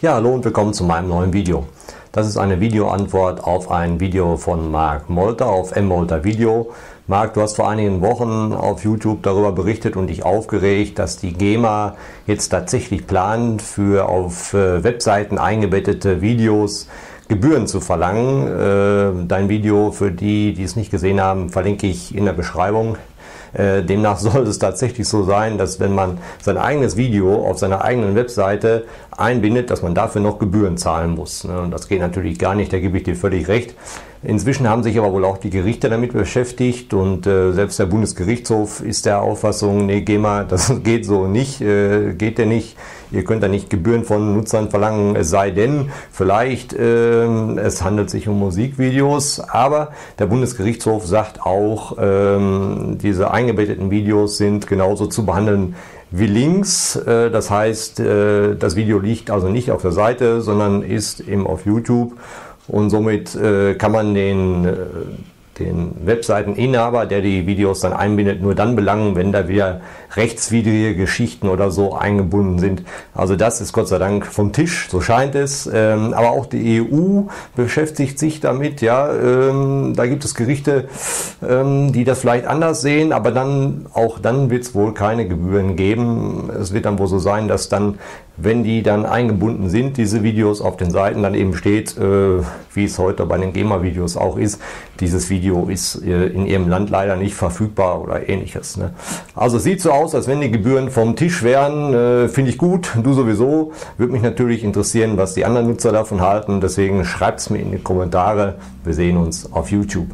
Ja, hallo und willkommen zu meinem neuen Video. Das ist eine Videoantwort auf ein Video von Marc Molter auf M-Molter Video. Marc, du hast vor einigen Wochen auf YouTube darüber berichtet und dich aufgeregt, dass die GEMA jetzt tatsächlich plant, für auf äh, Webseiten eingebettete Videos Gebühren zu verlangen. Äh, dein Video, für die, die es nicht gesehen haben, verlinke ich in der Beschreibung. Äh, demnach soll es tatsächlich so sein, dass wenn man sein eigenes Video auf seiner eigenen Webseite einbindet, dass man dafür noch Gebühren zahlen muss. Ne? Und das geht natürlich gar nicht, da gebe ich dir völlig recht. Inzwischen haben sich aber wohl auch die Gerichte damit beschäftigt und äh, selbst der Bundesgerichtshof ist der Auffassung, nee, GEMA, das geht so nicht, äh, geht der nicht. Ihr könnt da nicht Gebühren von Nutzern verlangen, es sei denn, vielleicht äh, es handelt sich um Musikvideos, aber der Bundesgerichtshof sagt auch, ähm, diese eingebetteten Videos sind genauso zu behandeln wie Links. Äh, das heißt, äh, das Video liegt also nicht auf der Seite, sondern ist eben auf YouTube und somit äh, kann man den den Webseiteninhaber, der die Videos dann einbindet, nur dann belangen, wenn da wieder rechtswidrige Geschichten oder so eingebunden sind. Also das ist Gott sei Dank vom Tisch, so scheint es. Ähm, aber auch die EU beschäftigt sich damit. Ja, ähm, da gibt es Gerichte, ähm, die das vielleicht anders sehen, aber dann auch dann wird es wohl keine Gebühren geben. Es wird dann wohl so sein, dass dann wenn die dann eingebunden sind, diese Videos auf den Seiten, dann eben steht, äh, wie es heute bei den GEMA-Videos auch ist, dieses Video ist äh, in ihrem Land leider nicht verfügbar oder ähnliches. Ne? Also sieht so aus, als wenn die Gebühren vom Tisch wären, äh, finde ich gut, du sowieso. Würde mich natürlich interessieren, was die anderen Nutzer davon halten, deswegen schreibt es mir in die Kommentare. Wir sehen uns auf YouTube.